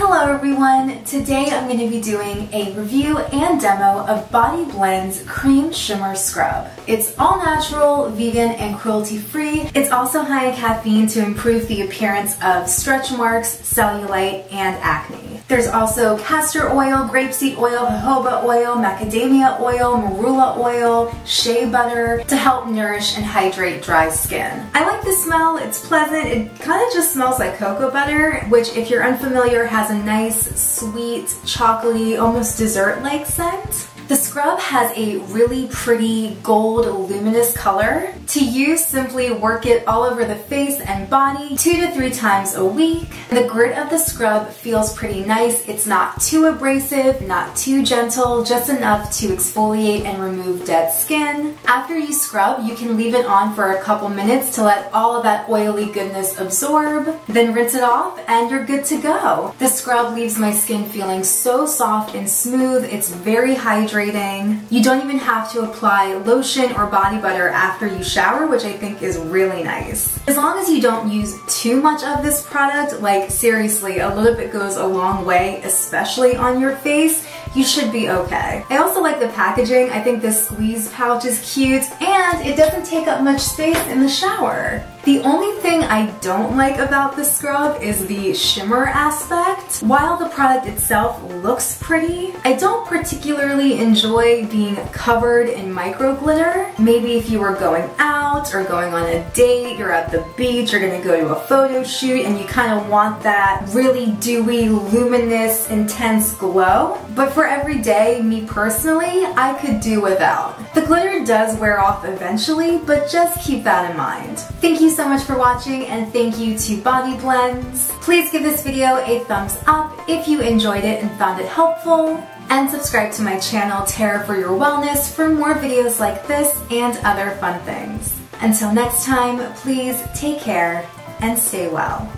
Hello everyone! Today I'm going to be doing a review and demo of Body Blendz Cream Shimmer Scrub. It's all natural, vegan, and cruelty free. It's also high in caffeine to improve the appearance of stretch marks, cellulite, and acne. There's also castor oil, grapeseed oil, jojoba oil, macadamia oil, marula oil, shea butter to help nourish and hydrate dry skin. I like the smell, it's pleasant, it kind of just smells like cocoa butter, which if you're unfamiliar has a nice, sweet, chocolatey, almost dessert-like scent. The scrub has a really pretty gold luminous color. To use, simply work it all over the face and body two to three times a week. The grit of the scrub feels pretty nice. It's not too abrasive, not too gentle, just enough to exfoliate and remove dead skin. After you scrub, you can leave it on for a couple minutes to let all of that oily goodness absorb. Then rinse it off and you're good to go. The scrub leaves my skin feeling so soft and smooth. It's very hydrating hydrating. You don't even have to apply lotion or body butter after you shower, which I think is really nice. As long as you don't use too much of this product, like seriously, a little bit goes a long way, especially on your face, you should be okay. I also like the packaging. I think this squeeze pouch is cute and it doesn't take up much space in the shower. The only thing I don't like about the scrub is the shimmer aspect. While the product itself looks pretty, I don't particularly enjoy being covered in micro glitter. Maybe if you were going out or going on a date, you're at the beach, you're gonna go to a photo shoot and you kind of want that really dewy, luminous, intense glow. But for every day, me personally, I could do without. The glitter does wear off eventually, but just keep that in mind. Thank you so much for watching and thank you to Body Blendz. Please give this video a thumbs up if you enjoyed it and found it helpful and subscribe to my channel Tara for Your Wellness for more videos like this and other fun things. Until next time, please take care and stay well.